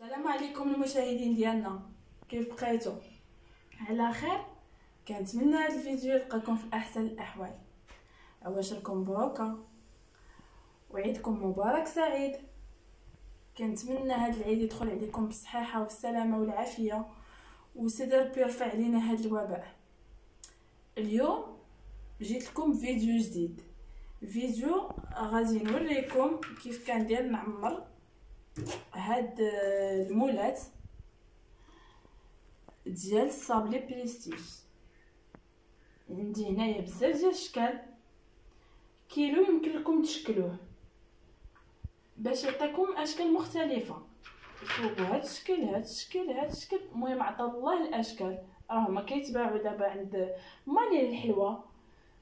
السلام عليكم المشاهدين ديالنا. كيف بقيتو على خير. كنتمنى هذا الفيديو يلقاكم في أحسن الأحوال. عواشركم مبروكه وعيدكم مبارك سعيد. كنتمنى هذا العيد يدخل عليكم بالصحة والسلامة والعافية. وسيدي ربي يرفع علينا هذا الوباء. اليوم جيت لكم فيديو جديد. فيديو غادي نوريكم كيف كندير نعمر هاد المولات ديال الصابلي بريستيج عندي هنايا بزاف ديال الاشكال كيلو يمكن لكم تشكلوه باش يعطيكم أشكال مختلفة. شوفوا هاد الشكل هاد الشكل هاد الشكل. المهم عطا الله الأشكال. راه ما كيتباعوا دابا عند مالين الحلوة.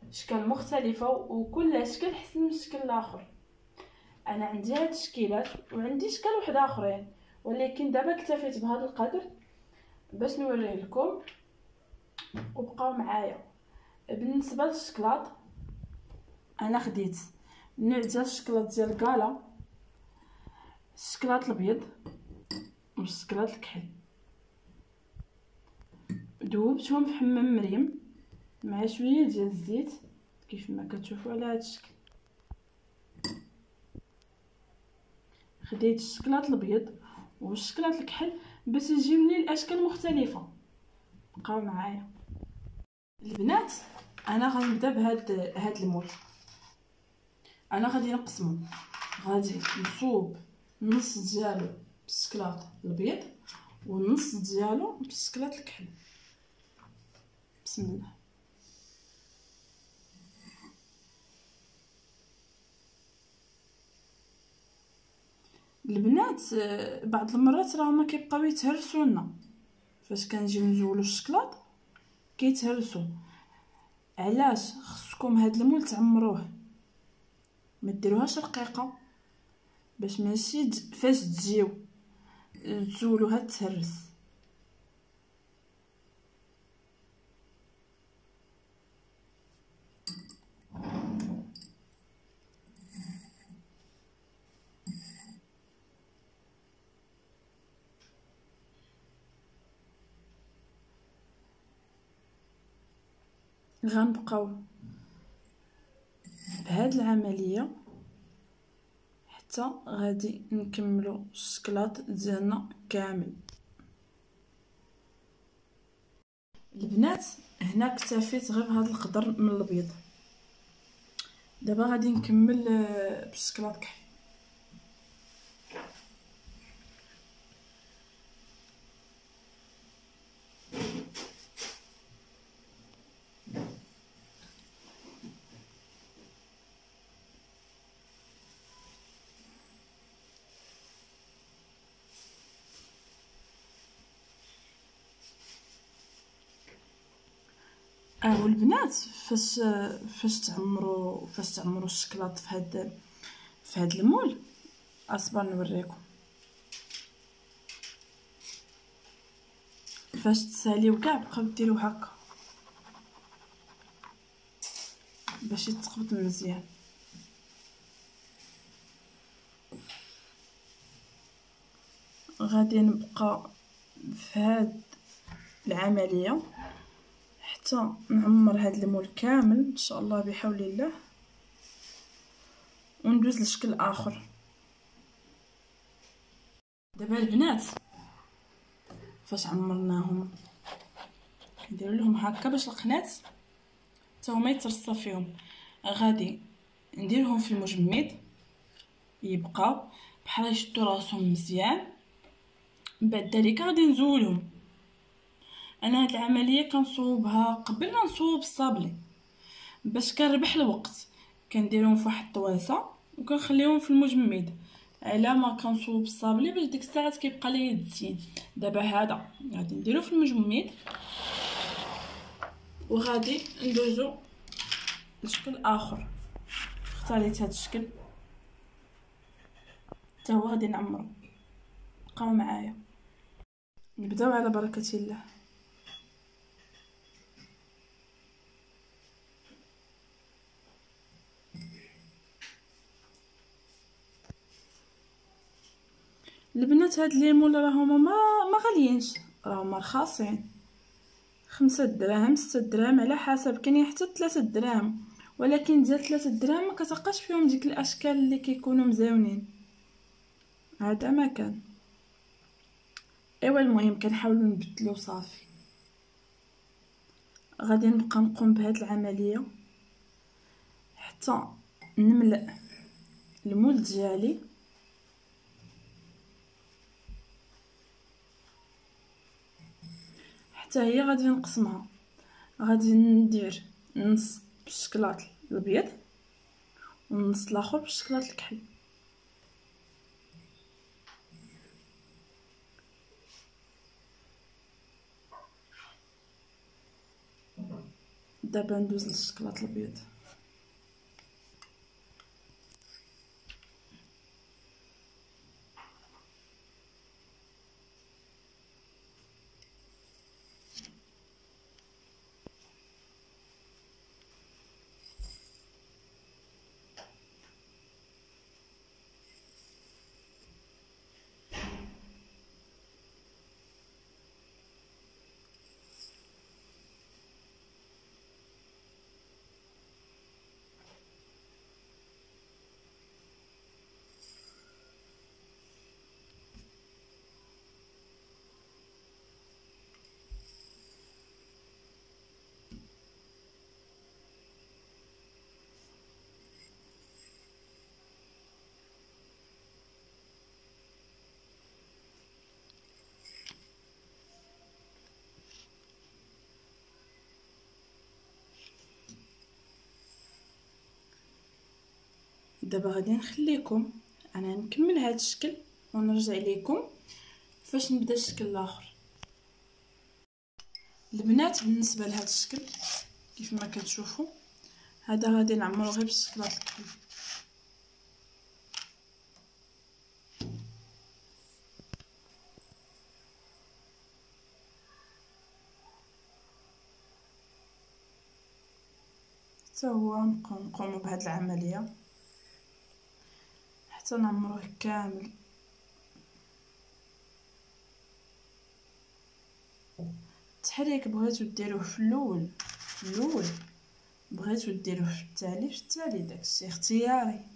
اشكال مختلفة وكل شكل حسن من الشكل الآخر أنا عندي هاد التشكيلات وعندي اشكال واحد آخرين ولكن دابا اكتفيت بهذا القدر باش نوريه لكم وبقاو معايا. بالنسبة للشكلاط أنا خديت نوع ديال الشكلاط ديال كالا الشكلاط الأبيض والشكلاط الكحل. ذوبتهم في حمام مريم مع شوية ديال الزيت كيف ما كتشوفوا على هذا الشكل. خديت الشكلاط الابيض والشكلاط الكحل باش يجيو لي الأشكال مختلفة. بقاو معايا. البنات أنا غنبدا بهاد هاد المول. أنا غادي نقسمو. غادي نصوب النص ديالو بالشكلاط الابيض والنص ديالو بالشكلاط الكحل. بسم الله. البنات بعض المرات راه ما كيبقاو يتهرسوا لنا فاش كنجيو نزولو الشكلاط كيتهرسوا علاش؟ خصكم هاد المول تعمروه. ما ديروهاش رقيقة. باش ماشي فاش تجيو تزولوها تهرس. غنبقاو بهاد العملية حتى غادي نكملو الشكلاط ديالنا كامل. البنات هنا اكتفيت غير بهذا القدر من الابيض دابا غادي نكمل بالشكلاط كحل. آه البنات فاش فاش تعمروا فاش تعمروا الشكلاط في هاد في هاد المول. أصبر نوريكم. فاش تساليو كاع بقاو ديروا هكا. باش يتقبط مزيان. غادي نبقى في هاد العملية. حتى نعمر هاد المول كامل إن شاء الله بحول الله وندوز لشكل آخر. دابا البنات فاش عمرناهم؟ ندير لهم هكا باش القنات حتى هما يترصى فيهم. غادي نديرهم في المجمد يبقاو بحال يشدوا راسهم مزيان. بعد ذلك غادي نزولهم. أنا هاد العملية كنصوبها قبل ما نصوب الصابلي باش كنربح الوقت. كنديرهم فواحد الطواسة وكنخليهم في المجمد على ما كنصوب الصابلي باش ديك الساعات كيبقى ليا الزين دابا هذا غادي نديرو في المجمد. وغادي ندوزو لشكل آخر. اختاريت هذا الشكل. حتى هو غادي نعمرو. بقاو معايا. نبداو على بركة الله. البنات هاد ليمون راهما ما ما غاليينش راهما رخاصين. خمسة دراهم ستة دراهم على حسب. كاين حتى ثلاثة دراهم. ولكن ديال ثلاثة دراهم ما كتلقاش فيهم ديك الأشكال اللي كيكونوا مزيونين. هذا ما كان. إيوا المهم كنحاولوا نبدلو صافي. غادي نبقى نقوم بهاد العملية. حتى نملأ المول ديالي. حتى هي غادي نقسمها. غادي ندير نص بالشكلاط الابيض والنص الآخر بالشكلاط الكحل. دابا ندوز للشكلاط الابيض دابا غادي نخليكم أنا نكمل هذا الشكل ونرجع لكم فاش نبدا الشكل الآخر. البنات بالنسبة لهذا الشكل كيف ما كتشوفوا هذا غادي نعمرو غير بالشكلاط الكحل حتى هو نقوم بهذه العملية. حتى نعمروه كامل. التحريك بغيتو ديروه في الأول. في الأول بغيتو ديروه في التالي في التالي داكشي اختياري.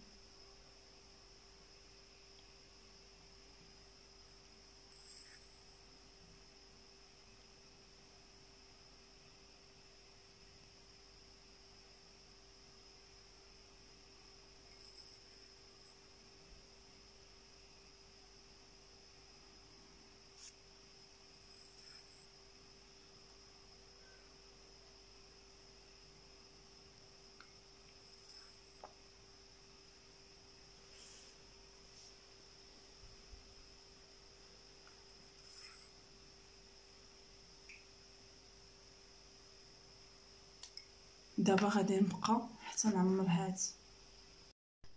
دابا غادي نبقى حتى نعمر هاد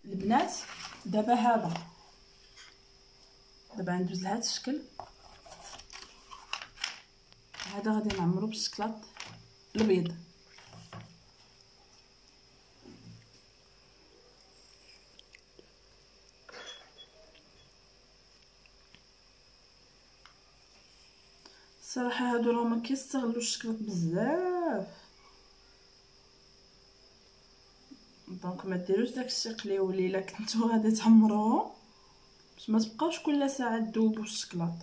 البنات. دابا هذا دابا ندوز لهاد الشكل. هذا غادي نعمرو بالشكلاط الابيض صراحة هادو راه ما كيستغلوش الشكلاط بزاف. donc ما ديروش داكشي قليولي إلا كنتو غادي تعمروه باش ما تبقاوش كل ساعة تذوبوا الشكلاط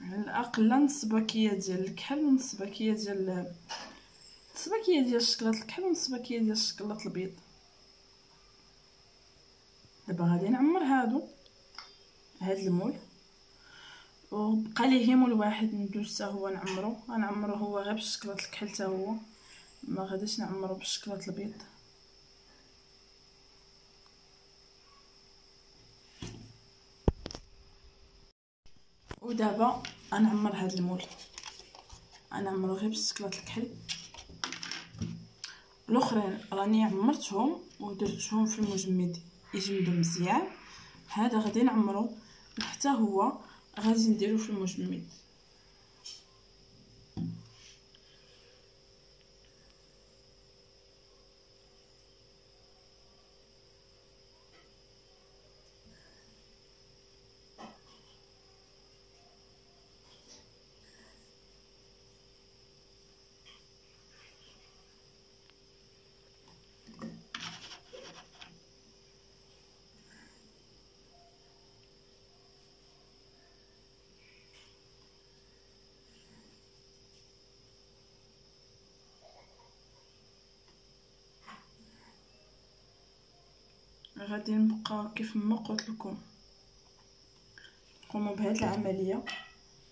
على الأقل نص paquet ديال الكحل ونص paquet ديال نص paquet ديال الشكلاط الكحل ونص paquet ديال الشكلاط البيض. دابا غادي نعمر هادو هاد المول. وبقى ليه مول واحد ندوز حتى هو نعمرو. غنعمرو هو غير بالشكلاط الكحل حتى هو. ما غاديش نعمرو بالشكلاط البيض. ودابا غنعمر هاد المول. غنعمرو غير بالشكلاط الكحل. الأخرين راني عمرتهم ودرتهم في المجمد يجمدوا مزيان. هذا غادي نعمرو حتى هو غادي نديرو في المجمد. غادي نبقى كيف ما قلت لكم. نقوموا بهذه العملية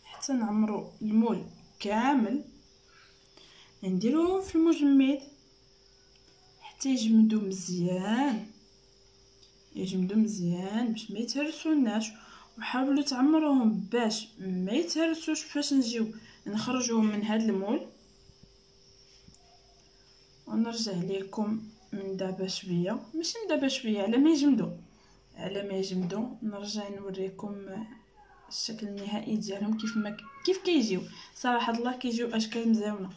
حتى نعمروا المول كامل. نديروهم في المجمد. حتى يجمدوا مزيان. يجمدوا مزيان باش ما يتهرسوناش. وحاولوا تعمروهم باش ما يتهرسوش فاش نجيو نخرجوهم من هذا المول. ونرجع لكم من دابا شوية ماشي من دابا شوية على ما يجمدوا على ما يجمدوا نرجع نوريكم الشكل النهائي ديالهم كيف ما كيف كيجيو. صراحة الله كيجيو أشكال مزيونة.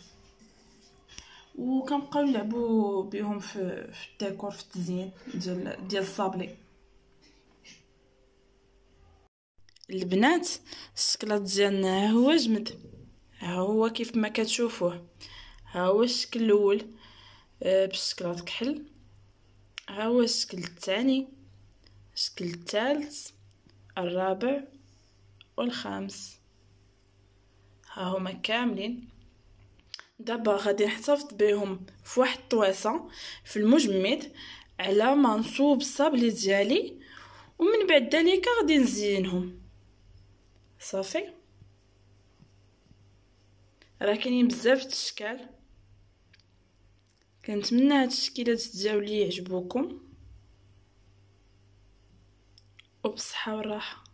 وكنبقاو نلعبوا بهم في في الديكور في التزيين ديال ديال الصابلي. البنات الشكلاط ديالنا ها هو جمد. ها هو كيف ما كتشوفوه. ها هو الشكل الأول. آه، بالشكلاط كحل. ها هو الشكل الثاني. الشكل الثالث الرابع والخامس. ها هما كاملين. دابا غادي نحتفظ بهم في واحد الطويصه في المجمد على ما نصوب الصابلي ديالي. ومن بعد ذلك غادي نزينهم. صافي؟ راه كاينين بزاف الاشكال. كنتمنى هاد التشكيلات ديالي يعجبوكم. وبصحه والراحة.